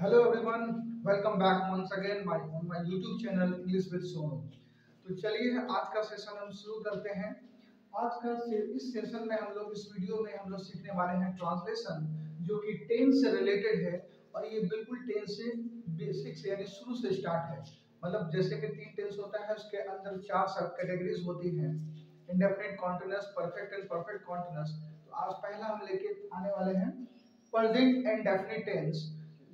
Hello everyone, welcome back once again my on my YouTube channel English with Sonu. तो चलिए आज का session हम शुरू करते हैं। आज का से, इस सेशन में हम लोग इस वीडियो में हम लोग सीखने वाले हैं ट्रांसलेशन जो कि टेंस से रिलेटेड है और ये बिल्कुल टेंस से बेसिक से यानी शुरू से स्टार्ट है। मतलब जैसे कि तीन टेंस होता है उसके अंदर चार सब कैटेगरीज होती हैं। Indefinite continuous perfect and perfect continuous तो आज पहला हम लेके आने वाले हैं प्रेजेंट एंड डेफिनिट टेंस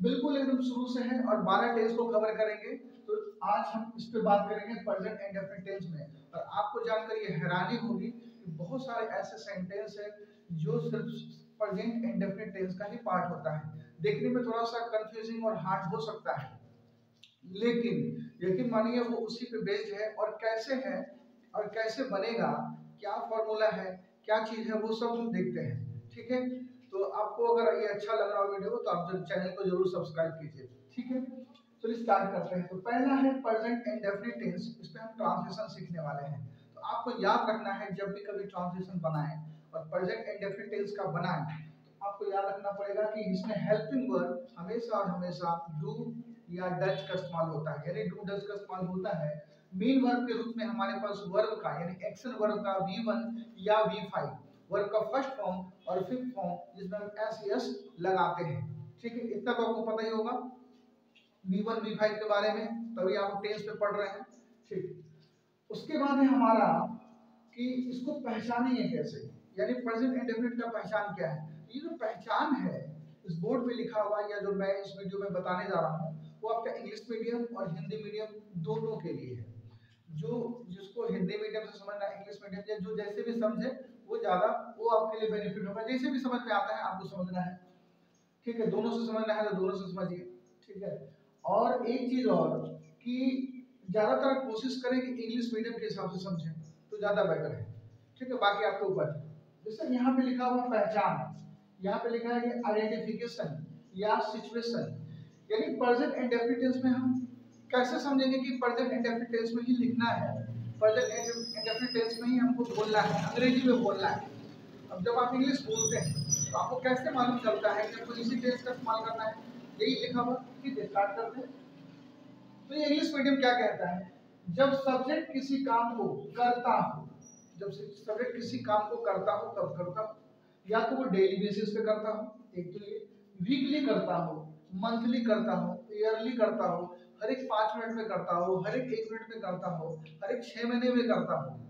बिल्कुल एकदम शुरू से है और 12 टेंस को कवर करेंगे। तो आज हम इस पे बात करेंगे प्रेजेंट एंड डेफिनिट टेंस में। और आपको जानकर ये हैरानी होगी कि बहुत सारे ऐसे सेंटेंस हैं जो सिर्फ़ प्रेजेंट एंड डेफिनिट टेंस का ही पार्ट होता है। देखने में थोड़ा सा कंफ्यूजिंग और हार्ड हो सकता है। लेकिन यकीन मानिए, वो उसी पे बेस्ड है और कैसे है और कैसे बनेगा, क्या फॉर्मूला है, क्या चीज़ है, वो सब हम देखते हैं। ठीक है? तो आपको अगर ये अच्छा लग रहा हो वीडियो तो आप चैनल को ज़रूर सब्सक्राइब कीजिए। ठीक है? चलिए स्टार्ट करते हैं। तो पहला है प्रेजेंट एंड डेफिनिट टेंस इस पे हम ट्रांसलेशन सीखने वाले हैं। तो आपको याद रखना है, जब भी कभी ट्रांसलेशन बनाएँ और प्रेजेंट एंड डेफिनिट टेंस का बनाएँ तो आपको याद रखना पड़ेगा कि इसमें हेल्पिंग वर्ब हमेशा और हमेशा डू या डच का इस्तेमाल होता है। यानी डू डच का इस्तेमाल होता है। मेन वर्ब के रूप में हमारे पास वर्ब का, यानी एक्शन वर्ब का v1 या v5 वर्ब का फ़र्स्ट फॉर्म और फिफ्थ फॉर्म जिसमें हम एस एस लगाते हैं। ठीक है, इतना तो आपको पता ही होगा। V1 v5 के बारे में, तभी आप टेंस पे पढ़ रहे हैं। ठीक उसके बाद है हमारा कि इसको पहचानेंगे कैसे? यानी प्रेजेंट इंडेफिनिट का पहचान क्या है? ये जो पहचान है, इस बोर्ड पे लिखा हुआ या जो मैं इस वीडियो में बताने जा रहा हूँ, वो आपका इंग्लिश मीडियम और हिंदी मीडियम दोनों के लिए है। जो जिसको हिंदी मीडियम से समझना इंग्लिश मीडियम से जो जैसे भी समझे वो ज़्यादा, वो आपके लिए बेनिफिट होगा। जैसे भी समझ में आता है, आपको समझना है। ठीक है, दोनों से समझना है तो दोनों से समझिए। ठीक है? और एक चीज़ और कि ज़्यादातर कोशिश करें कि इंग्लिश मीडियम के हिसाब से समझें तो ज़्यादा बेटर है। ठीक है? बाकी आपके ऊपर। जैसे यहाँ पे लिखा हुआ पहचान, यहाँ पे लिखा है कि आइडेंटिफिकेशन या सिचुएशन यानी प्रेजेंट एंड टेंस में हम कैसे समझेंगे कि प्रेजेंट एंड टेंस में ही लिखना है? प्रेजेंट एंड टेंस में ही हमको बोलना है, अंग्रेज़ी में बोलना है। अब जब आप इंग्लिश बोलते हैं तो आपको कैसे मालूम चलता है कि आपको इसी टेंस का इस्तेमाल करना है? यही लिखा हुआ ठीक है स्टार्ट करते हैं तो ये इंग्लिश मीडियम क्या कहता है? जब सब्जेक्ट किसी काम को करता हो, जब सब्जेक्ट किसी काम को करता हो, तब करता हो। या तो वो डेली बेसिस पे करता हो, एक तो ये। वीकली करता हो मंथली करता हो ईयरली करता हो हर एक पाँच मिनट में करता हो, हर एक एक मिनट में करता हो, हर एक छह महीने में करता हो।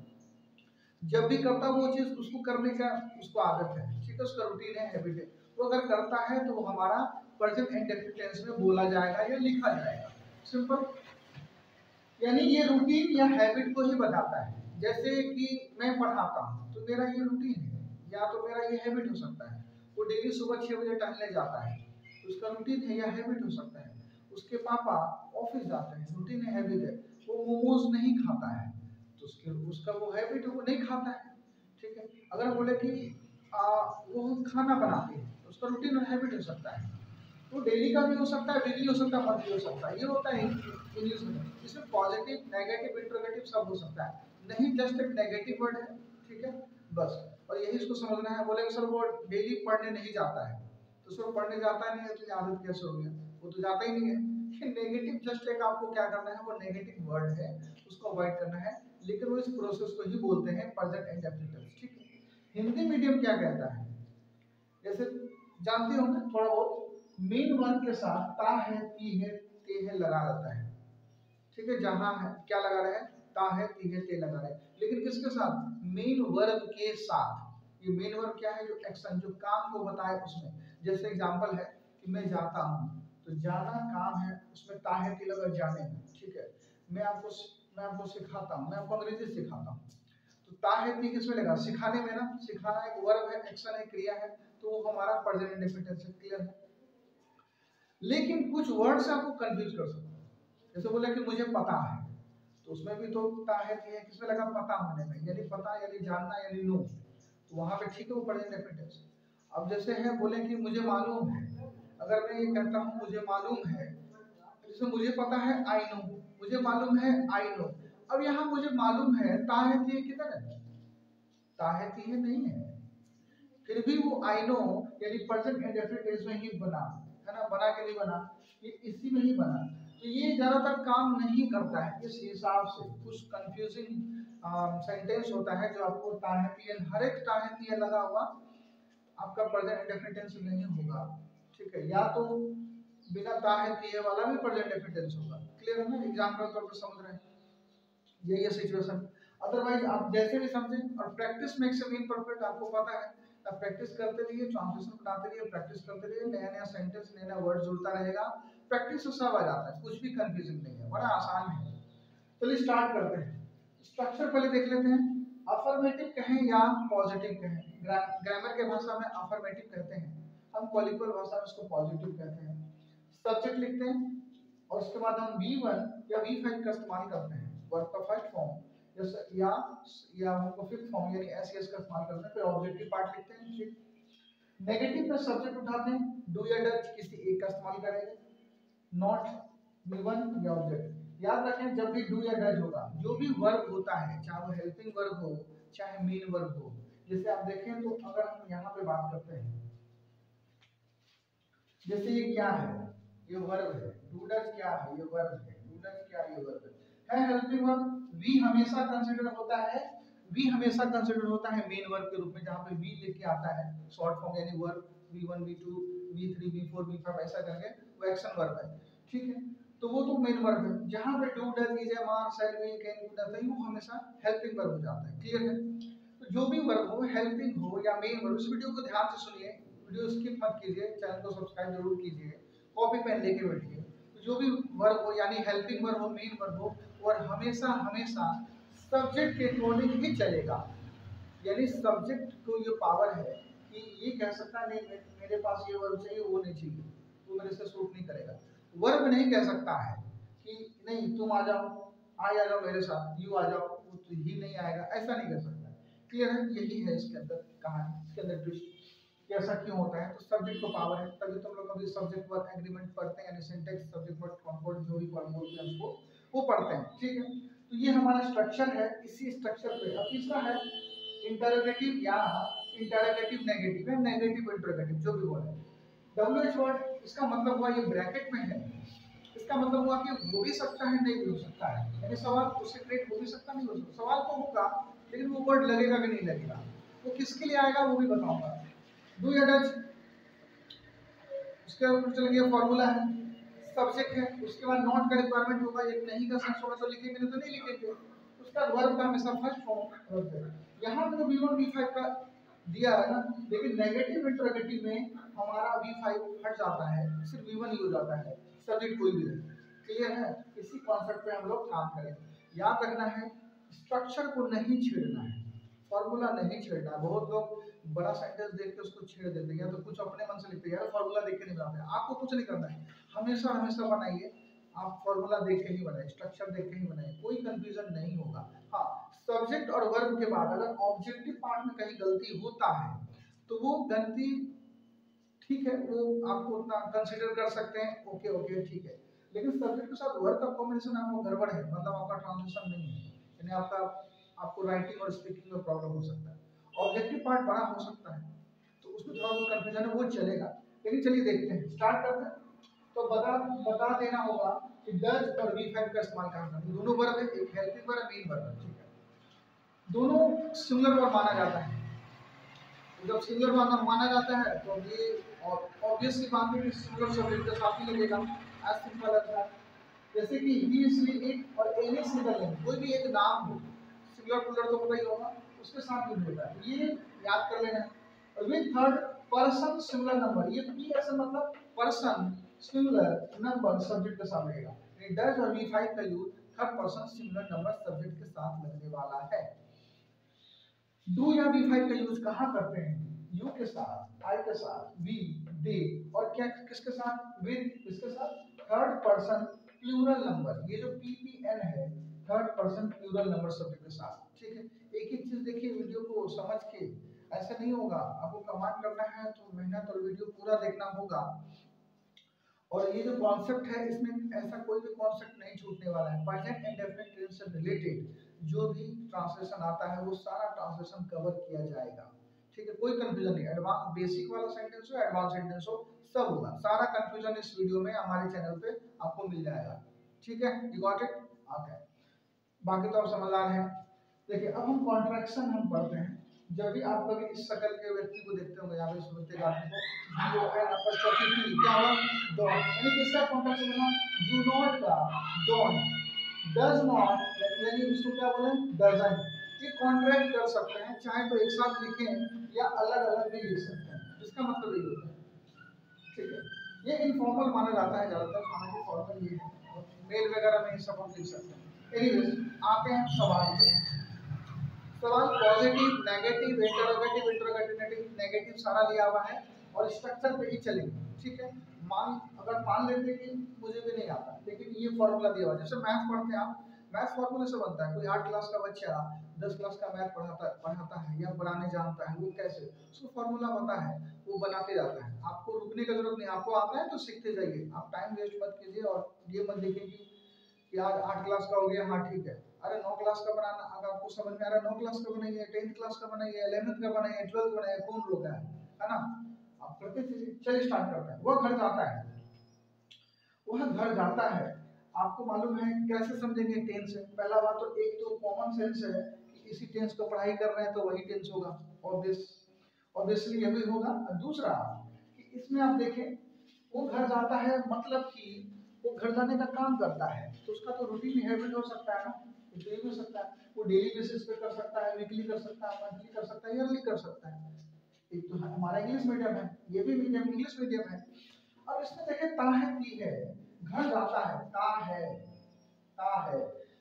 जब भी करता हो वो चीज़, उसको करने का उसको आदत है। ठीक है, उसका रूटीन है हैबिट है। वो अगर करता है तो हमारा प्रेजेंट इंडेफिनिट टेंस में बोला जाएगा या लिखा जाएगा। सिंपल यानी ये रूटीन या हैबिट को ही बताता है। जैसे कि मैं पढ़ाता हूँ तो मेरा ये रूटीन है, या तो मेरा ये हैबिट हो सकता है। वो डेली सुबह छह बजे टहलने जाता है तो उसका रूटीन है या हैबिट हो सकता है। उसके पापा ऑफ़िस जाते हैं रूटीन हैबिट है वो मोमोज नहीं खाता है। तो उसके उसका वो हैबिट वो नहीं खाता है। ठीक है? अगर बोले कि आ, वो खाना बनाते हैं तो उसका रूटीन और हैबिट हो सकता है। तो डेली का भी हो सकता है वीकली हो सकता है मंथली हो सकता है। ये होता है इसमें पॉजिटिव नेगेटिव इंट्रोगेटिव सब हो सकता है। नहीं जस्ट एक नेगेटिव वर्ड है। ठीक है? बस। और यही इसको समझना है। बोले सर वो डेली पढ़ने नहीं जाता है। तो सर पढ़ने जाता नहीं है तो आदत कैसे हो गया? वो तो जाता ही नहीं है। नेगेटिव जस्ट एक आपको क्या करना है, वो नेगेटिव वर्ड है, उसको अवॉइड करना है, लेकिन वो इस प्रोसेस को ही बोलते हैं प्रेजेंट इंडेफिनिट ठीक है? हिंदी मीडियम क्या कहता है? जैसे जानते हो ना, थोड़ा बहुत मेन वर्ड के साथ ता है, ती है, ते है लगा रहता है। ठीक है, जहाँ है, क्या लगा रहे हैं? ता है, ती है, ते लगा रहे हैं। लेकिन किसके साथ? मेन वर्ब के साथ। ये मेन वर्ब क्या है? जो एक्शन जो काम को बताए उसमें। जैसे एग्जांपल है कि मैं जाता हूँ। तो जाना काम है, उसमें ता है ती लगा जाने ठीक है? मैं आपको मैं आपको सिखाता हूँ, मैं आपको अंग्रेज़ी सिखाता हूँ। तो ता है ती किसमें लगा? सिखाने में ना, सिखाना एक वर्ब है, एक्शन है क्रिया है तो वो हमारा प्रेजेंट इंडेफिनिट से क्लियर है। लेकिन कुछ वर्ड से आपको कंफ्यूज कर सकते हैं। जैसे बोले कि मुझे पता है तो उसमें भी तो ता है है किसमें लगा? पता होने में, यानी पता, यानी जानना, यानी नो तो वहाँ पे ठीक है वो प्रेजेंट इंडेफिनिट अब जैसे है, बोले कि मुझे मालूम है अगर मैं ये कहता हूँ, मुझे मालूम है, जैसे मुझे पता है आई नो मुझे मालूम है आई नो अब यहाँ मुझे मालूम है, ताहती है किधर है? ताहती है नहीं है। फिर भी वो आई नो यानी प्रेजेंट इंडेफिनिट टेंस में ही बना, है ना? बना के नहीं बना, ये इसी में ही बना। तो ये ज़्यादातर काम नहीं करता है, इस हिसाब से। कुछ कंफ्यूजिंग सेंटेंस होता है जो आपको ताहे पियन हर एक ताहे पियन लगा हुआ, आपका प्रेजेंट इंडेफिनिट टेंस नहीं होगा। ठीक है, या तो बिना ताहे पिए वाला भी प्रेजेंट इंडेफिनिट होगा। क्लियर है ना? एग्जांपल तौर पर समझ रहे हैं। यही है सिचुएशन अदरवाइज़ आप जैसे भी समझें और practice makes a man perfect आपको पता है। आप प्रैक्टिस करते रहिए ट्रांसलेशन बनाते रहिए प्रैक्टिस करते रहिए नया नया सेंटेंस नया नया वर्ड जुड़ता रहेगा। प्रैक्टिस से सब आ जाता है, कुछ भी कंफ्यूजिंग नहीं है, बड़ा आसान है। चलिए स्टार्ट करते हैं। स्ट्रक्चर पहले देख लेते हैं। अफर्मेटिव कहें या पॉजिटिव कहें? ग्रामर के भाषा में अफर्मेटिव कहते हैं। हम कॉलिकल भाषा में उसको पॉजिटिव कहते हैं। सब्जेक्ट लिखते हैं और उसके बाद हम V1 या V5 का इस्तेमाल करते हैं। वर्ब का फ़र्स्ट फॉर्म या या हमको फिफ्थ फॉर्म यानी एस एस का इस्तेमाल करते हैं। फिर ऑब्जेक्टिव पार्ट लिखते हैं। ठीक। नेगेटिव में सब्जेक्ट उठाते हैं। डू या डच किसी एक का इस्तेमाल करेंगे। नॉट वी1 या ऑब्जेक्ट याद रखें, जब भी डू या डच होगा, जो भी वर्ब होता है, चाहे वो हेल्पिंग वर्ब हो, चाहे मीन वर्ब हो, जैसे आप देखें तो अगर हम यहाँ पे बात करते हैं जैसे ये क्या है? ये वर्ब है। डू डच क्या है? ये वर्ब है। डू डच क्या ये वर्ब है। है हेल्पिंग वर्ब वी हमेशा कंसीडर होता है। वी हमेशा कंसीडर होता है मेन वर्ब के रूप में, जहाँ पे वी लेके आता है। शॉर्ट फॉर्म यानी verb v1 v2 v3 v4 v5 ऐसा करके वो एक्शन वर्ब है। ठीक है? तो वो तो मेन वर्ब है। जहाँ पे डू डज इज़ ए मार shall will can do nothing वो हमेशा हेल्पिंग वर्ब हो जाता है। क्लियर है? तो जो भी वर्ब हो हेल्पिंग हो या मेन वर्ब इस वीडियो को ध्यान से सुनिए। वीडियो स्किप मत कीजिए चैनल को सब्सक्राइब ज़रूर कीजिए कॉपी पेन लेके बैठिए। तो जो भी वर्ब हो, यानी हेल्पिंग वर्ब हो मेन वर्ब हो और हमेशा हमेशा सब्जेक्ट के अकॉर्डिंग ही चलेगा। यानी सब्जेक्ट को ये पावर है कि ये कह सकता नहीं, मेरे पास ये वर्ब चाहिए, वो नहीं चाहिए। वो मेरे से सूट नहीं करेगा। वर्ब नहीं कह सकता है कि, नहीं, तुम आ जाओ आ जाओ मेरे साथ यू आ जाओ, वो तो ही नहीं आएगा। ऐसा नहीं कर सकता। क्लियर है? यही है इसके अंदर कहानी, इसके अंदर ट्विस्ट ऐसा क्यों होता है? तो सब्जेक्ट को पावर है। तभी तो हम लोग कभी सब्जेक्ट वर्ड एग्रीमेंट पढ़ते हैं, यानी सिंटेक्स सब्जेक्ट वर्ड कंपाउंड जो भी वर्ड बोलते हैं उसको, वो पढ़ते हैं। ठीक है? तो ये हमारा स्ट्रक्चर है। इसी स्ट्रक्चर पे अब तीसरा है इंटरोगेटिव या इंटरोगेटिव नेगेटिव या नेगेटिव इंटरोगेटिव जो भी बोले डब्ल्यू एच वर्ड इसका मतलब हुआ ये ब्रैकेट में है। इसका मतलब हुआ कि हो भी सकता है, नहीं भी हो सकता है। यानी सवाल उससे क्रिएट हो भी सकता, नहीं हो सकता। सवाल तो होगा, लेकिन वो वर्ड लगेगा कि नहीं लगेगा? वो किसके लिए आएगा, वो भी बताऊँगा। डू डच उसके ऊपर चल गया फॉर्मूला है सब्जेक्ट है. उसके बाद नॉट का रिक्वायरमेंट होगा. एक नहीं का सेंस होगा तो लिखेंगे तो नहीं लिखेंगे उसके बाद वर्ब का हमेशा फ़र्स्ट फॉर्म वर्ब है. यहाँ पे तो v1 v5 का दिया है ना. लेकिन नेगेटिव इंटरोगेटिव में हमारा v5 हट जाता है. सिर्फ़ v1 ही हो जाता है. सब्जेक्ट कोई भी नहीं. क्लियर है? इसी कॉन्सेप्ट पे हम लोग काम करें याद रखना है. स्ट्रक्चर को नहीं छेड़ना है. फॉर्मूला नहीं छेड़ना बहुत लोग बड़ा सेंटेंस देख के उसको छेड़ देते हैं या तो कुछ अपने मन से लिखते हैं, यार फॉर्मूला देख के नहीं बनाते आपको कुछ नहीं करना है। हमेशा हमेशा बनाइए। आप फॉर्मूला देख के ही बनाए स्ट्रक्चर देख के ही बनाए। कोई कंफ्यूजन नहीं होगा। हाँ सब्जेक्ट और वर्ब के बाद अगर ऑब्जेक्टिव पार्ट में कहीं गलती होता है तो वो गलती ठीक है, वो आपको उतना कंसिडर कर सकते हैं। ओके ओके ठीक है। लेकिन सब्जेक्ट के साथ वर्ब का कॉम्बिनेशन आपको गड़बड़ है। मतलब आपका ट्रांसलेशन नहीं है। यानी आपका आपको राइटिंग और स्पीकिंग में प्रॉब्लम हो सकता है। ऑब्जेक्टिव पार्ट बड़ा हो सकता है। तो उसमें थोड़ा बहुत कन्फ्यूज़न है, वो चलेगा। लेकिन चलिए देखते हैं। स्टार्ट करते हैं। तो बता बता देना होगा कि डज और वी फाइव का इस्तेमाल कहाँ करते हैं। दोनों वर्ग है, एक हेल्पिंग वर्ग मेन वर्ग है ठीक है। दोनों सिंगुलर वर्ग माना जाता है। जब सिंगुलर वर्ग माना जाता है तो ये ऑब्वियस सी बात है कि सिंगुलर सब्जेक्ट के साथ ही लगेगा। एज सिंपल एज दैट जैसे कि ही सी एक और एनी सिंगल नेम कोई भी एक नाम हो। सिंगुलर प्लूरल तो पता ही होगा, उसके साथ यूज़ होता है। ये याद कर लेना। और with third person singular number ये पी ऐसा मतलब पर्सन सिंगुलर नंबर सब्जेक्ट के साथ लगेगा ये डज और वी फाइव का use third person singular number subject के साथ लगने वाला है। डू या वी फाइव का यूज़ कहाँ करते हैं? यू के साथ आई के साथ वी दे और क्या, किसके साथ? विद किसके साथ? थर्ड पर्सन प्लूरल नंबर ये जो पी पी एन है third person plural number subject के साथ। ठीक है? एक एक चीज़ देखिए वीडियो को समझ के। ऐसा नहीं होगा। आपको कमांड करना है तो मेहनत और वीडियो पूरा देखना होगा। और ये जो कॉन्सेप्ट है, इसमें ऐसा कोई भी कॉन्सेप्ट नहीं छूटने वाला है। प्रेजेंट इंडेफिनिट टेंस से रिलेटेड जो भी ट्रांसलेशन आता है, वो सारा ट्रांसलेशन कवर किया जाएगा। ठीक है? कोई कंफ्यूजन नहीं। एडवांस बेसिक वाला सेंटेंस हो एडवांस सेंटेंस हो, सब होगा। सारा कंफ्यूजन इस वीडियो में, हमारे चैनल पे आपको मिल जाएगा। ठीक है? यू गॉट इट ओके बाकी तो आप समझदार हैं। देखिए, अब हम कॉन्ट्रैक्शन हम पढ़ते हैं। जब भी आप कभी इस शकल के व्यक्ति को देखते होंगे, यहाँ पे टी क्या हुआ? यानी किसका कॉन्ट्रैक्शन डू नॉट का डज नॉट यानी इसको क्या बोले? ये कॉन्ट्रैक्ट कर सकते हैं, चाहे तो एक साथ लिखें या अलग अलग भी लिख सकते हैं। जिसका मतलब ये होता है। ठीक है? ये इनफॉर्मल माना जाता है ज़्यादातर, हालाँकि फॉर्मल ये है। मेल वगैरह में सब हम लिख सकते हैं। एनीवेज आते हैं सवाल पे। सवाल positive negative interrogative interrogative negative सारा लिया हुआ है और स्ट्रक्चर पे ही चलेंगे, ठीक है? मान, अगर मान लेते कि मुझे भी नहीं आता, लेकिन ये दिया हुआ जैसे मैथ पढ़ते हैं आप मैथ से बनता है, कोई क्लास का बच्चा दस क्लास का मैथ पढ़ाता पढ़ाता है या बनाने जानता है, वो कैसे? उसको पता है, वो बनाते जाता है। आपको रुकने की ज़रूरत नहीं, आपको आता है तो सीखते जाइए। आप टाइम वेस्ट मत कीजिए और ये मत देखिए कि आज आठ क्लास का हो गया हाँ ठीक है। अरे, नौ क्लास का बनाना, अगर आपको समझ में आ रहा है, नौ क्लास का बनाइए टेंथ क्लास का बनाइए इलेवेंथ का बनाइए ट्वेल्थ बनाइए, कौन लोग है? है ना? आप करते चलिए स्टार्ट करते हैं। वह घर जाता है। वह घर जाता है। आपको मालूम है, कैसे समझेंगे टेंस है? पहला बात तो एक तो कॉमन सेंस है कि इसी टेंस को पढ़ाई कर रहे हैं तो वही टेंस होगा ऑब्वियस ऑब्वियसली ये भी होगा। दूसरा, कि इसमें आप देखें, वो घर जाता है मतलब कि वो घर जाने का काम करता है। तो उसका तो रूटीन हैबिट हो सकता है ना डेली हो सकता है, वो डेली बेसिस पे कर सकता है वीकली कर सकता है मंथली कर सकता है ईयरली कर सकता है। एक तो हमारा इंग्लिश मीडियम है, ये भी मीडियम इंग्लिश मीडियम है। अब इसमें देखें ताहे की है घर जाता है, ता है ता है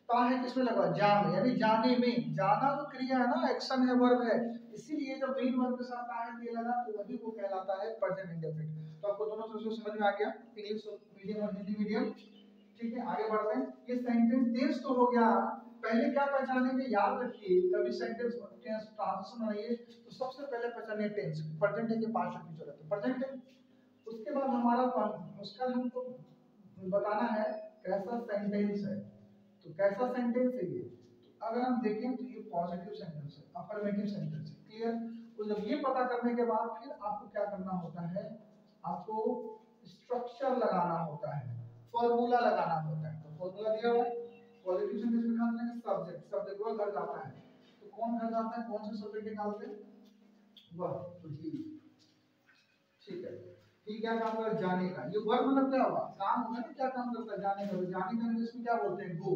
ता है किसमें लगा, जा में, यानी जाने में, जाना तो क्रिया है ना एक्शन है वर्ब है, इसीलिए जब मेन वर्ब के साथ ता है दिया लगा तो वही वो कहलाता है प्रेजेंट इंडेफिनिट तो आपको दोनों समझ में आ गया इंग्लिश मीडियम और हिंदी मीडियम ठीक है, आगे बढ़ते हैं। ये सेंटेंस टेंस तो हो गया। पहले क्या पहचानेंगे याद रखिए कभी सेंटेंस टेंस ट्रांजिशन बनाइए तो सबसे पहले पहचाने टेंस प्रेजेंट है कि पास्ट की ज़रूरत है प्रेजेंट है उसके बाद हमारा उसका हमको बताना है, कैसा सेंटेंस है। तो कैसा सेंटेंस है ये? तो अगर हम देखें तो ये पॉजिटिव सेंटेंस है अफर्मेटिव सेंटेंस है। क्लियर तो जब ये पता करने के बाद फिर आपको क्या करना होता है? आपको स्ट्रक्चर लगाना होता है। फॉर्मूला लगाना होता है। तो फॉर्मूला दिया हुआ है सेंटेंस में निकालते हैं सब्जेक्ट सब्जेक्ट वह घर जाता है। तो कौन घर जाता है, कौन से सब्जेक्ट निकालते हैं? वह तो ही। ठीक है ही क्या काम कर जाने का। ये वर्ब मतलब क्या हुआ? काम होगा ना, क्या काम करता है? जाने का। तो जाने का इसमें क्या बोलते हैं? गो।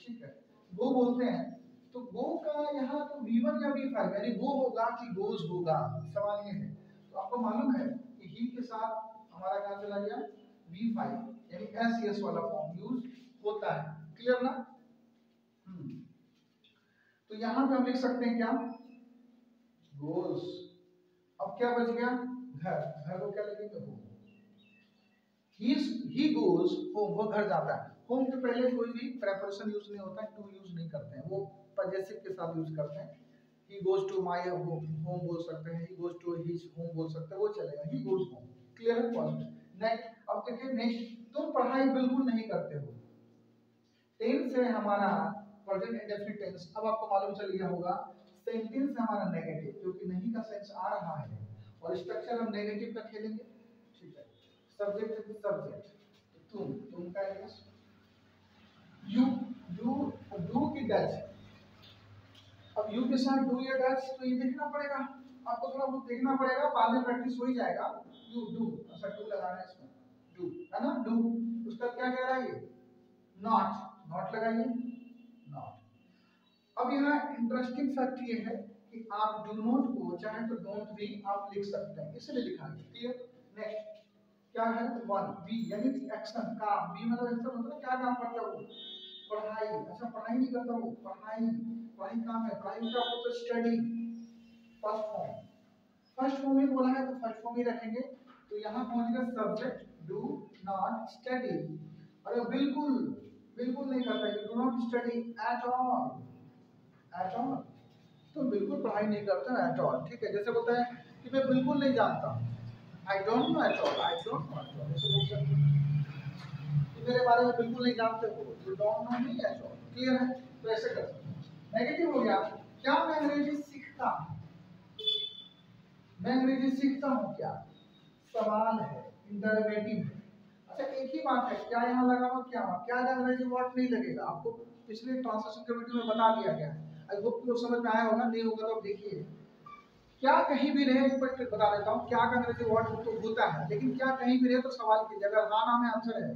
ठीक है, गो बोलते हैं। तो गो का यहाँ तो v1 या v5 यानी गो होगा कि गोज होगा। सवाल ये है। तो आपको मालूम है कि ही के साथ हमारा क्या चला गया? V5 यानी एस एस वाला फॉर्म यूज़ होता है। क्लियर ना? हम्म। तो यहाँ पे हम लिख सकते हैं क्या? गोस अब क्या बच गया? घर। घर को क्या लिखेंगे? होम ही गोज होम वो घर जाता है। होम के पहले कोई भी प्रेपरेशन यूज़ नहीं होता है। टू यूज़ नहीं करते हैं। वो पजेसिव के साथ यूज़ करते हैं। He goes to my home home बोल सकते हैं। He goes to his home बोल सकते हैं। वो चलेगा। ही गोज होम क्लियर है? पॉजिटिव अब देखिए नेक्स्ट तुम पढ़ाई बिल्कुल नहीं करते हो। टेंस है हमारा प्रेजेंट इंडेफिनिट टेंस अब आपको मालूम चल गया होगा सेंटेंस हमारा नेगेटिव क्योंकि नहीं का सेंस आ रहा है। और स्ट्रक्चर हम नेगेटिव का खेलेंगे। ठीक है। सब्जेक्ट सब्जेक्ट तुम तुम का है यू यू डू की डच अब यू के साथ डू या डच तो ये देखना पड़ेगा। आपको थोड़ा बहुत देखना पड़ेगा, बाद में प्रैक्टिस हो ही जाएगा। यू डू अच्छा डू लगाना है इसमें। डू है ना? डू उसका क्या कह रहा है ये? नॉट नॉट लगाइए। नॉट अब यहाँ इंटरेस्टिंग फैक्ट ये है कि आप डू नॉट को, चाहे तो डोंट भी आप लिख सकते हैं। इसलिए लिखा है क्लियर नेक्स्ट क्या है? वन बी यानी एक्शन काम। बी मतलब एक्शन मतलब क्या काम करता है पढ़ाई। अच्छा पढ़ाई नहीं करता वो? पढ़ाई। पढ़ाई काम है। पढ़ाई का मतलब स्टडी फॉर्म ही बोला है तो फ़र्स्ट फॉर्म ही रखेंगे। तो यहाँ पहुँच गया सब्जेक्ट डू नॉट स्टडी अरे बिल्कुल बिल्कुल नहीं करता you. Do not study at all at all तो बिल्कुल पढ़ाई नहीं करता एट ऑल ठीक है, जैसे बोलता है कि मैं बिल्कुल नहीं जानता। I don't know at all I don't know at all ऐसे बोल सकते मेरे बारे में बिल्कुल नहीं जानते हो you don't know me at all clear है? तो ऐसे कर। सकते नेगेटिव हो गया। क्या मैं अंग्रेज़ी सीखता? मैं अंग्रेज़ी सीखता हूँ क्या? सवाल है इंटरोगेटिव है। अच्छा एक ही बात है, क्या यहाँ लगा हुआ, क्या हुआ? क्या अंग्रेज़ी वर्ड नहीं लगेगा? आपको पिछले ट्रांसलेशन के वीडियो में बता दिया गया। होप कि समझ में आया होगा, नहीं होगा तो देखिए। क्या कहीं भी रहे, एक बार बता देता हूँ, क्या का अंग्रेज़ी वर्ड तो होता है, लेकिन क्या कहीं भी रहे तो सवाल कीजिए। अगर हाँ नाम है आंसर है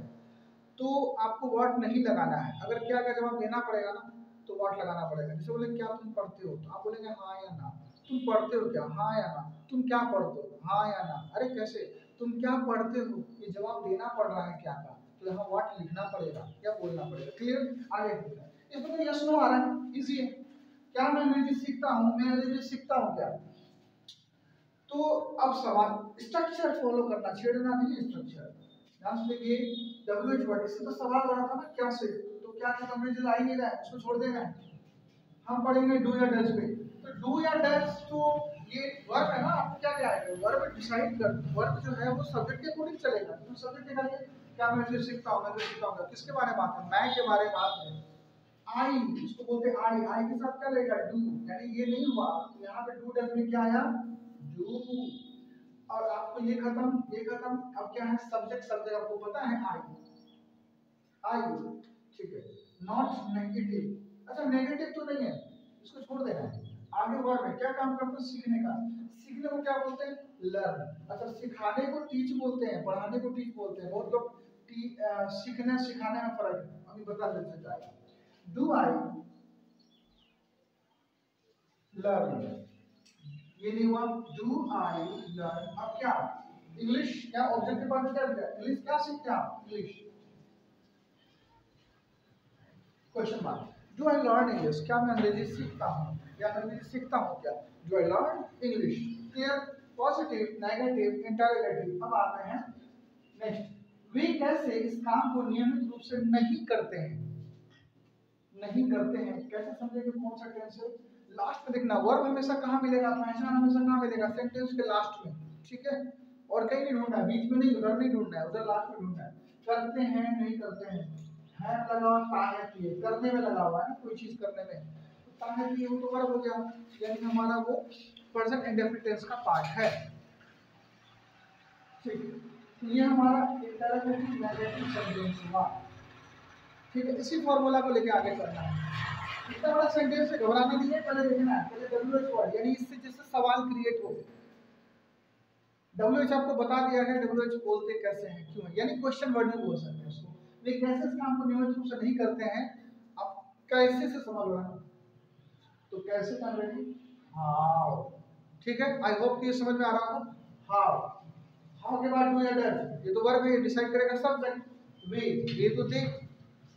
तो आपको वर्ड नहीं लगाना है। अगर क्या का जवाब देना पड़ेगा ना तो वर्ड लगाना पड़ेगा। जैसे बोले, क्या तुम पढ़ते हो? तो आप बोलेंगे हाँ या ना। तुम पढ़ते हो क्या? हाँ या ना? तुम क्या पढ़ते हो? हाँ या ना? अरे कैसे? तुम क्या पढ़ते हो? ये जवाब देना पड़ रहा है क्या का? तो यहाँ वर्ड लिखना पड़ेगा या बोलना पड़ेगा? क्लियर आगे इसमें तो यस नो आ रहा है। इजी है। क्या मैं अंग्रेज़ी सीखता हूँ? मैं अंग्रेज़ी सीखता हूँ क्या? तो अब सवाल स्ट्रक्चर फॉलो करना, छेड़ना नहीं स्ट्रक्चर ध्यान से देखिए डब्ल्यू एच वर्ड इससे तो सवाल हो रहा था ना, क्या से? तो क्या क्या अंग्रेज़ी ला ही नहीं रहा है, उसको छोड़ देना है। हम पढ़ेंगे डू या डज तो डू या डज तो ये वर्ब है ना, आपको क्या क्या आएगा? वर्ब डिसाइड कर वर्ब जो है वो सब्जेक्ट के अकॉर्डिंग चलेगा। तो सब्जेक्ट निकालिए क्या मैं जो सीखता हूँ, मैं जो सीखता हूँ किसके बारे में बात है मैं के बारे में बात है आई इसको बोलते हैं आई आई के साथ क्या लेगा डू यानी ये नहीं हुआ। यहाँ पे डू डज में क्या आया? डू और आपको ये खत्म ये खत्म। अब क्या है? सब्जेक्ट सब्जेक्ट आपको पता है आई आई ठीक है। नॉट नेगेटिव अच्छा नेगेटिव तो नहीं है। इसको छोड़ देना है। आगे वर्ड में क्या काम करते हैं? सीखने का। सीखने को क्या बोलते हैं? लर्न अच्छा सिखाने को टीच बोलते हैं, पढ़ाने को टीच बोलते हैं। बहुत लोग सीखने, सिखाने में फ़र्क है। अभी बता देते जाएगा डू आई लर्न ये नहीं हुआ। डू आई लर्न अब क्या? इंग्लिश क्या ऑब्जेक्टिव पार्ट क्या? लिखा इंग्लिश क्या सीखते हैं आप? English question mark do I learn English क्या मैं अंग्रेज़ी सीखता हूँ? या अंग्रेज़ी सीखता हूँ क्या? Do I learn English clear positive negative interrogative अब आते हैं नेक्स्ट वे कैसे इस काम को नियमित रूप से नहीं करते हैं? नहीं करते हैं। कैसे समझेंगे कौन सा टेंस है? लास्ट में देखना वर्ब हमेशा कहाँ मिलेगा? पहचान हमेशा कहाँ मिलेगा? सेंटेंस के लास्ट में, ठीक है? और कहीं नहीं ढूंढना है, बीच में नहीं, उधर नहीं ढूंढना है, उधर लास्ट में ढूंढना है। करते हैं, नहीं करते हैं? है, लगा हुआ किए। करने में लगा हुआ है ना, कोई चीज़ करने में? तो ताहे किए तो वर्ब हो गया। यानी हमारा वो प्रेजेंट इंडेफिनिट टेंस का पार्ट है। ठीक तो ये हमारा नेगेटिव सेंटेंस हुआ। ठीक है, इसी फॉर्मूला को लेके आगे है। इतना बड़ा सेंटेंस है घबराना नहीं है पहले देखना है, पहले वर्ड यानी इससे जिससे सवाल क्रिएट हो। आपको बता दिया है डब्ल्यू एच बोलते कैसे हैं, क्यों यानी क्वेश्चन वर्ड में बोल सकते हैं उसको। लेकिन नियमित रूप से नहीं करते हैं। आप कैसे से समझ रहे हैं तो कैसे कर रहे? हाउ ठीक है आई होप कि ये समझ में आ रहा होगा। हाउ हाउ के बाद डू या डज ये तो वर्ब है डिसाइड करेगा सब्जेक्ट वे ये तो दे।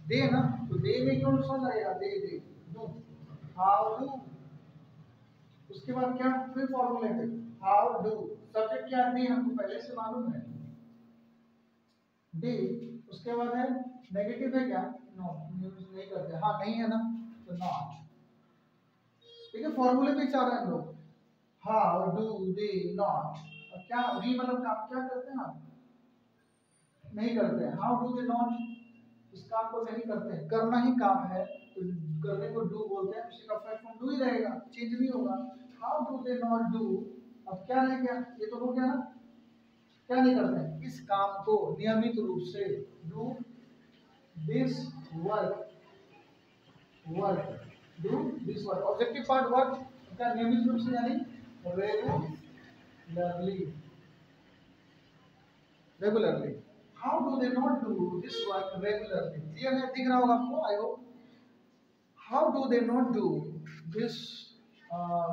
दे ना तो दे में क्यों समझ आएगा दे दे। हाउ डू उसके बाद क्या? फिर फॉर्मूले पे हाउ डू सब्जेक्ट क्या डी हमको पहले से मालूम है। डी उसके बाद है नेगेटिव है क्या? नो यूज़ नहीं करते। हाँ नहीं है ना? तो नॉट ठीक है फॉर्मूले पे चाह रहे हैं लोग। हाउ डू दे नॉट और क्या डी मतलब काम क्या करते हैं आप? नहीं करते। हैं हाउ डू दे नॉट इस काम को नहीं करते। हैं करना ही काम है। तो करने को डू बोलते हैं उसी का फ़र्स्ट फॉर्म डू ही रहेगा। चेंज नहीं होगा। How do they not do अब क्या रह गया? ये तो हो गया ना। क्या नहीं करते? हैं इस काम को नियमित रूप से do this work work do this work objective part work क्या नियमित रूप से यानी regularly regularly how do they not do this work regularly clear है? दिख रहा होगा आपको I hope how do they not do this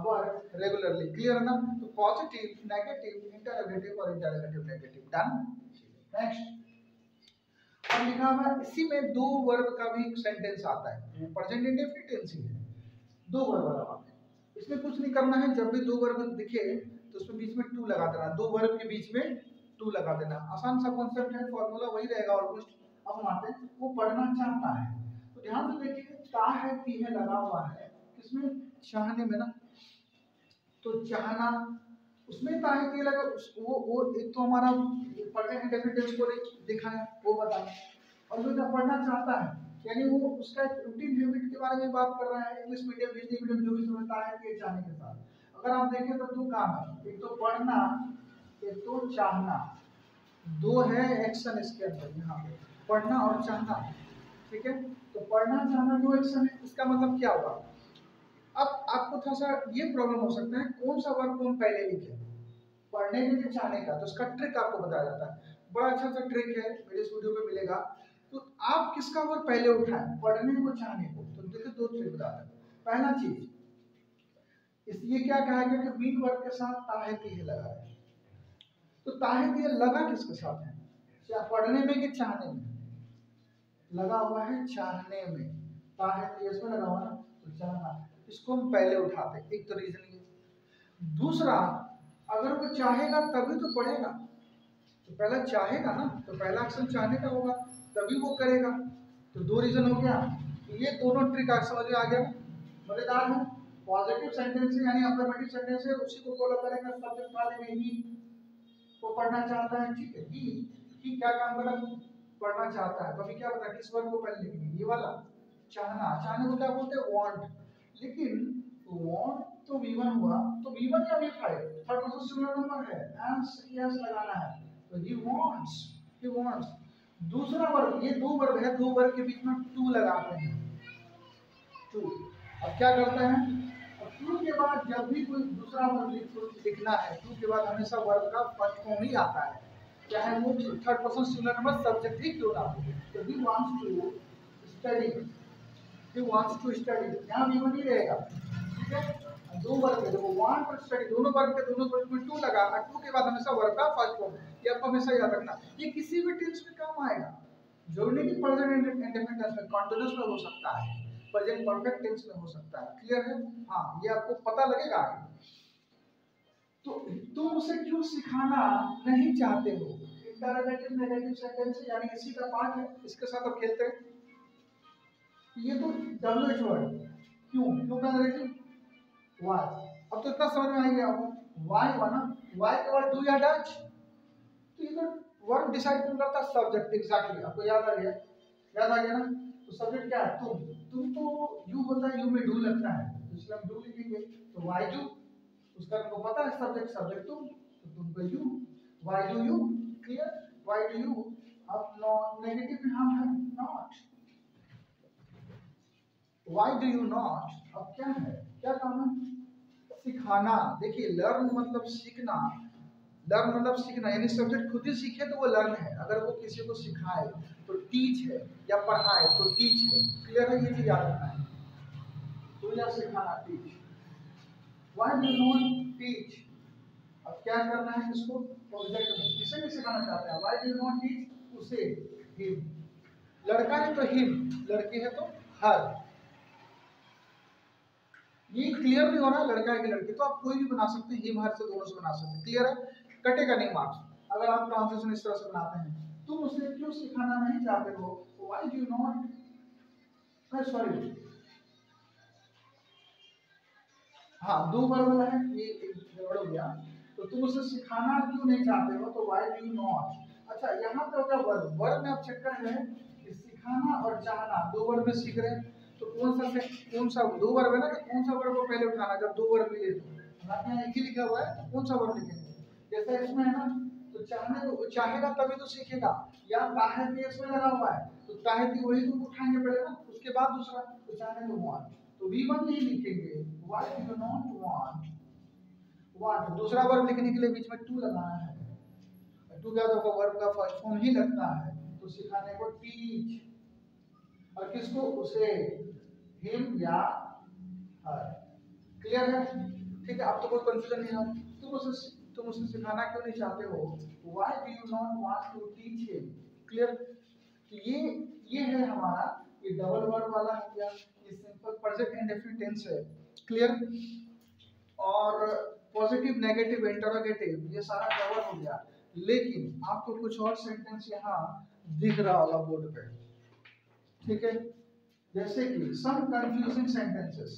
work regularly clear ना? तो पॉजिटिव नेगेटिव इंटरनेगेटिव और इंटरनेगेटिव नेगेटिव डन नेक्स्ट अब लिखा हुआ इसी में दो वर्ब का भी सेंटेंस आता है। प्रेजेंट इंडेफिनिट टेंस ही है। दो वर्ब वाला है। इसमें कुछ नहीं करना है, जब भी दो वर्ब दिखे तो उसमें बीच में टू लगा देना। दो वर्ब के बीच में टू लगा देना। आसान सा कॉन्सेप्ट है फॉर्मूला वही रहेगा ऑलमोस्ट अब हम आते हैं, वो पढ़ना चाहता है। तो ध्यान से देखिए, ता है, ती है, लगा हुआ है। किसमें? चाहने में ना। तो चाहना उसमें ता है ती लगा उस, वो वो एक तो हमारा पढ़ने के डेफिनेशन को दिखा है वो बताया और जो पढ़ना चाहता है यानी वो उसका रूटीन हैबिट के बारे में बात कर रहा है इंग्लिश मीडियम हिंदी मीडियम जो भी समझता है कि चाहने के साथ। अगर आप देखें तो दो काम है। एक तो पढ़ना एक तो चाहना। दो है एक्शन इसके अंदर यहाँ पे। पढ़ना और चाहना ठीक है? तो पढ़ना चाहना दो एक्शन है। इसका मतलब क्या होगा अब आपको थोड़ा सा ये प्रॉब्लम हो सकता है कौन सा वर्क हम पहले लिखे? पढ़ने के लिए चाहने का तो उसका ट्रिक आपको बताया जाता है। बड़ा अच्छा सा ट्रिक है, मेरे इस वीडियो पे मिलेगा। तो आप किसका वर्क पहले उठाएँ? पढ़ने को चाहने को? तो देखिए दो ट्रिक बताते हैं। पहला चीज़ इसलिए क्या कहा गया कि मीन वर्ग के साथ ताहे तीहे लगा है तो ताहे तीहे लगा किसके साथ है? क्या पढ़ने में कि चाहने में? लगा हुआ है चाहने में। ताहे तीहे इसमें लगा हुआ ना तो चाहना इसको हम पहले उठाते एक तो रीजन ये दूसरा, अगर वो चाहेगा तभी तो पढ़ेगा। तो पहला चाहेगा ना तो पहला एक्शन चाहने का होगा, तभी वो करेगा। तो दो रीजन हो गया। तो ये दोनों ट्रिक आप समझ में आ गया। मज़ेदार है। पॉजिटिव सेंटेंस यानी अफर्मेटिव सेंटेंस है, उसी को फॉलो करेंगे सब्जेक्ट वाले में ही वो पढ़ना चाहता है। ठीक है ही ही क्या काम करा? पढ़ना चाहता है। तो अभी क्या बता किस वर्ग को पहले लिखेंगे ये वाला। चाहना, चाहने को क्या बोलते हैं? वांट लेकिन वांट तो v1 हुआ तो v1 या v5 third person singular number है। एंड यस लगाना है। तो ही वांट्स ही वांट्स दूसरा वर्ग, ये दो वर्ग है, दो वर्ग के बीच में टू लगाते हैं। टू अब क्या करते हैं? अब टू के बाद जब भी कोई दूसरा वर्ग लिखना है टू के बाद हमेशा वर्ग का फ़र्स्ट फॉर्म ही आता है। चाहे वो? Third person singular number subject ही क्यों ना हो? तो we wants to study he wants to study यहाँ भी वही रहेगा। ठीक है? दो वर्ग है देखो वांट और स्टडी दोनों वर्ग के दोनों वर्ग में टू लगा। और टू के बाद हमेशा वर्ग का फ़र्स्ट फॉर्म ये आपको हमेशा याद रखना। ये किसी भी टेंस में काम आएगा। ज़रूरी नहीं प्रेजेंट इंडेफिनिट टेंस में कॉन्टिन्यूअस में हो सकता है। प्रेजेंट परफेक्ट टेंस में हो सकता है। क्लियर है? हाँ ये आपको पता लगेगा। तो तुम उसे क्यों सिखाना नहीं चाहते हो? इंटरोगेटिव नेगेटिव सेंटेंस यानी इसी का पार्ट है। इसके साथ अब खेलते हैं। ये डब्ल्यू एच वर्ड क्यों क्यों का नेगेटिव वाई अब तो इतना समझ में आ गया आपको वाई बना वाई के बाद डू या डच तो ये तो वर्ब डिसाइड क्यों करता है? सब्जेक्ट एग्जैक्टली आपको याद आ गया? याद आ गया ना? तो सब्जेक्ट क्या है? तुम। तुम तो यू होता है यू में डू लगता है। तो इसलिए हम डू लिखेंगे। तो वाई डू उसका हमको पता है सब्जेक्ट सब्जेक्ट तुम तो तुम का you why do you clear why do you अब नेगेटिव में हम है। Not why do you not अब क्या है? क्या काम है? सिखाना। देखिए लर्न मतलब सीखना। लर्न मतलब सीखना। यानी सब्जेक्ट खुद ही सीखे तो वो लर्न है। अगर वो किसी को सिखाए तो टीच है या पढ़ाए तो टीच है। क्लियर है? ये चीज़ याद रखना है। तो या सिखाना teach why do not teach अब क्या करना है इसको? प्रोजेक्ट में। किसे भी सिखाना चाहते हैं। व्हाई डू नॉट टीच उसे। हिम लड़का है तो हिम लड़की है तो हर ये क्लियर नहीं हो रहा लड़का है कि लड़की। तो आप कोई भी बना सकते हैं हिम हर से दोनों से बना सकते हैं। क्लियर है? कटेगा नहीं मार्क्स अगर आप ट्रांसलेशन इस तरह से बनाते हैं तुम उसे क्यों सिखाना नहीं चाहते हो व्हाई डू नॉट सॉरी हाँ दो बार बोला है, ये गड़बड़ हो गया। तो तुम उसे सिखाना क्यों नहीं चाहते हो? तो व्हाई डू नॉट अच्छा यहाँ पे होगा वर्ब वर्ब में आप चेक कर रहे हैं कि सिखाना और चाहना, दो वर्ब में सीख रहे हैं। तो कौन सा कौन सा दो वर्ब है ना कौन सा वर्ब को पहले उठाना, जब दो वर्ब मिले तो यहाँ एक ही लिखा हुआ है तो कौन सा वर्ब लिखेंगे? जैसा इसमें है ना तो चाहने तो चाहेगा तभी तो सीखेगा। या ताहे भी इसमें लगा हुआ है तो ताहे भी वही तो उठाएँगे पहले ना, उसके बाद दूसरा तो चाहने तो वांट तो वी वन नहीं लिखेंगे। Why do not want want दूसरा वर्ब लिखने के लिए बीच में टू लगाना है। टू क्या तो वर्ब का फ़र्स्ट फॉर्म ही लगता है। तो सिखाने को टीच और किसको? उसे। हिम या हर क्लियर है? ठीक है, अब तो कोई कंफ्यूजन नहीं है। तुम उसे तुम उसे सिखाना क्यों नहीं चाहते हो? Why do you not want to teach him clear तो ये ये है हमारा, ये डबल वर्ड वाला हो गया। ये सिंपल प्रेजेंट इंडेफिनिट टेंस है। क्लियर और पॉजिटिव नेगेटिव इंटरोगेटिव ये सारा कवर हो गया। लेकिन आपको कुछ और सेंटेंस यहाँ दिख रहा होगा बोर्ड पे। ठीक है? जैसे कि सम कंफ्यूजिंग सेंटेंसेस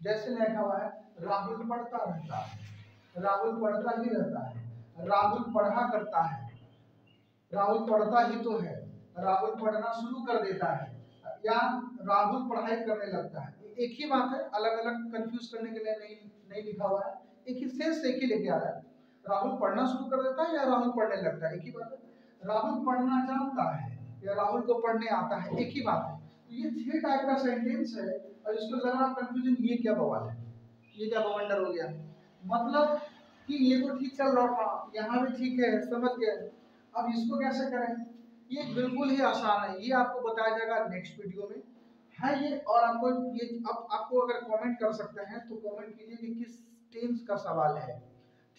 जैसे लिखा हुआ है, राहुल पढ़ता रहता है, राहुल पढ़ता ही रहता है, राहुल पढ़ा करता है, राहुल पढ़ता ही तो है, राहुल पढ़ना शुरू कर देता है, या राहुल पढ़ाई करने लगता है एक ही बात है अलग अलग कंफ्यूज करने के लिए नहीं नहीं लिखा हुआ है, एक ही सेंस एक ही लेके आ रहा है, राहुल पढ़ना शुरू कर देता है या राहुल पढ़ने लगता है, एक ही बात है, राहुल पढ़ना जानता है या राहुल को पढ़ने आता है, एक ही बात है। ये छह टाइप का सेंटेंस है और इसको रहा कंफ्यूजन ये क्या बवाल है? ये क्या बवंडर हो गया? मतलब कि ये तो ठीक चल रहा था, यहाँ भी ठीक है, समझ गए। अब इसको कैसे करें? ये बिल्कुल ही आसान है, ये आपको बताया जाएगा नेक्स्ट वीडियो में। है ये, और आपको ये, अब आपको अगर कमेंट कर सकते हैं तो कमेंट कीजिए कि किस टेंस का सवाल है।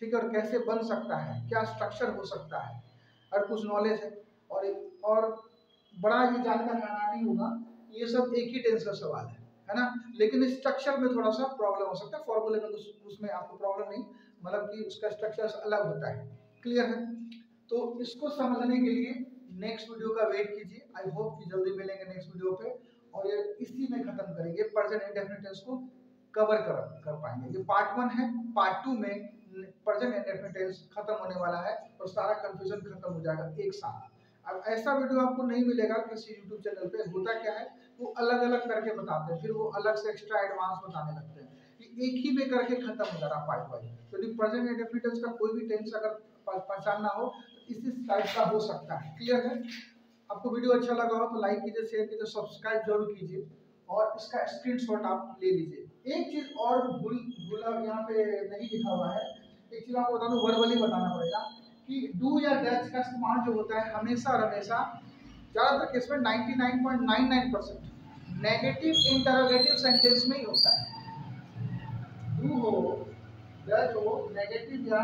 ठीक है, और कैसे बन सकता है, क्या स्ट्रक्चर हो सकता है, और कुछ नॉलेज है। और और बड़ा ये जानकर आना नहीं होगा ये सब एक ही टेंस का सवाल है है ना? लेकिन स्ट्रक्चर में थोड़ा सा प्रॉब्लम हो सकता है फॉर्मूले में उस, उसमें आपको प्रॉब्लम नहीं मतलब कि उसका स्ट्रक्चर अलग होता है। क्लियर है? तो इसको समझने के लिए नेक्स्ट वीडियो का वेट कीजिए। आई होप कि जल्दी मिलेंगे नेक्स्ट वीडियो पे और ये इसी में खत्म करेंगे। प्रेजेंट इंडेफिनिट टेंस को कवर कर कर पाएँगे। ये पार्ट वन है पार्ट टू में प्रेजेंट इंडेफिनिट टेंस खत्म होने वाला है और सारा कंफ्यूजन खत्म हो जाएगा एक साथ। अब ऐसा वीडियो आपको नहीं मिलेगा किसी यूट्यूब चैनल पे होता क्या है? वो अलग अलग करके बताते हैं, फिर वो अलग से एक्स्ट्रा एडवांस बताने लगते हैं। कि एक ही में करके खत्म हो जा रहा पार्ट वाइज तो प्रेजेंट इंडेफिनिट का कोई भी टेंस अगर पहचानना हो तो इसी टाइप का हो सकता है। क्लियर है? आपको वीडियो अच्छा लगा हो तो लाइक कीजिए शेयर कीजिए सब्सक्राइब ज़रूर कीजिए और इसका स्क्रीनशॉट आप ले लीजिए। एक चीज़ और भूल, भूला, यहाँ पे नहीं लिखा हुआ है। एक चीज़ आपको बता दूँ वर्बली बताना पड़ेगा कि डू या डैच का इस्तेमाल जो होता है, हमेशा हमेशा ज़्यादातर केस में 99.99 परसेंट नेगेटिव इंटरोगेटिव सेंटेंस में ही होता है। डू हो डच हो नेगेटिव या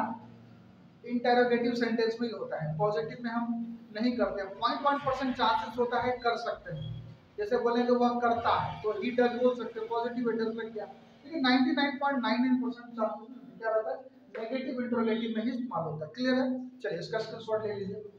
इंटरोगेटिव सेंटेंस में ही होता है। पॉजिटिव में हम नहीं करते। पॉइंट वन परसेंट चांसेस होता है कर सकते हैं। जैसे बोलेंगे वह करता है तो ही डज बोल सकते पॉजिटिव डज लग गया लेकिन 99.99 परसेंट चांसेस क्या रहता है? नेगेटिव इंटरोगेटिव में ही इस्तेमाल होता है। क्लियर है? चलिए इसका स्क्रीनशॉट ले लीजिए।